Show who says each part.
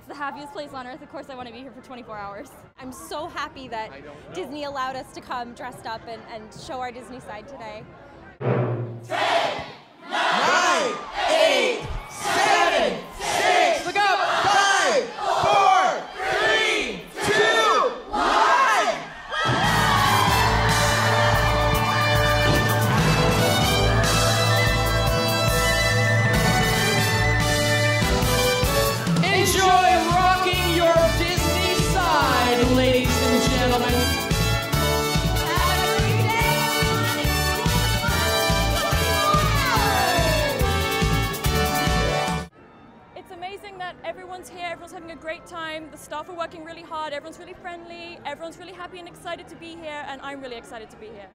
Speaker 1: It's the happiest place on earth. Of course, I want to be here for 24 hours.
Speaker 2: I'm so happy that Disney allowed us to come dressed up and, and show our Disney side today.
Speaker 1: Amazing that everyone's here, everyone's having a great time, the staff are working really hard, everyone's really friendly, everyone's really happy and excited to be here, and I'm really excited to be here.